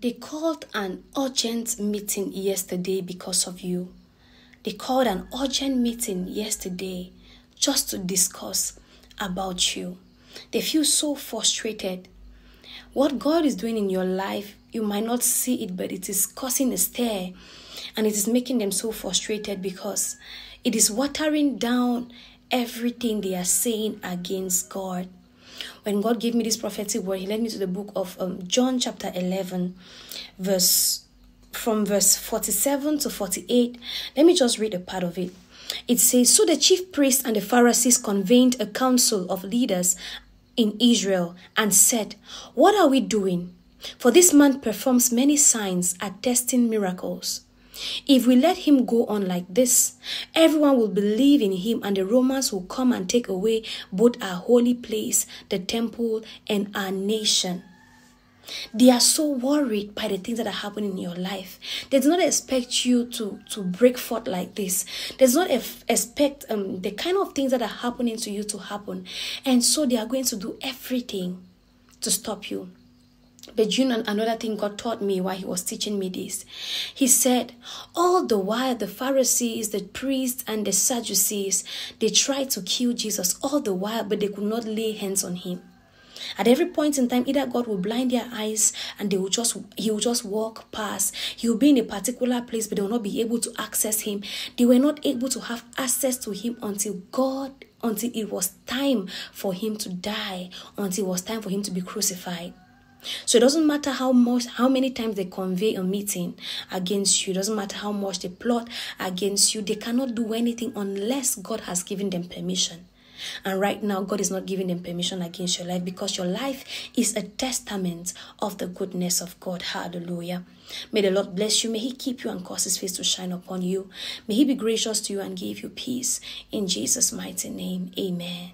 They called an urgent meeting yesterday because of you. They called an urgent meeting yesterday just to discuss about you. They feel so frustrated. What God is doing in your life, you might not see it, but it is causing a stir and it is making them so frustrated because it is watering down everything they are saying against God. When God gave me this prophetic word, He led me to the book of um, John, chapter 11, verse from verse 47 to 48. Let me just read a part of it. It says, So the chief priests and the Pharisees convened a council of leaders in Israel and said, What are we doing? For this man performs many signs, attesting miracles. If we let him go on like this, everyone will believe in him, and the Romans will come and take away both our holy place, the temple, and our nation. They are so worried by the things that are happening in your life. They do not expect you to, to break forth like this. They do not expect um, the kind of things that are happening to you to happen. And so they are going to do everything to stop you. But you know another thing God taught me while He was teaching me this. He said, All the while the Pharisees, the priests, and the Sadducees, they tried to kill Jesus all the while, but they could not lay hands on him. At every point in time, either God will blind their eyes and they will just he will just walk past. He will be in a particular place, but they will not be able to access him. They were not able to have access to him until God, until it was time for him to die, until it was time for him to be crucified. So it doesn't matter how much, how many times they convey a meeting against you. It doesn't matter how much they plot against you. They cannot do anything unless God has given them permission. And right now, God is not giving them permission against your life because your life is a testament of the goodness of God. Hallelujah. May the Lord bless you. May He keep you and cause His face to shine upon you. May He be gracious to you and give you peace. In Jesus' mighty name, amen.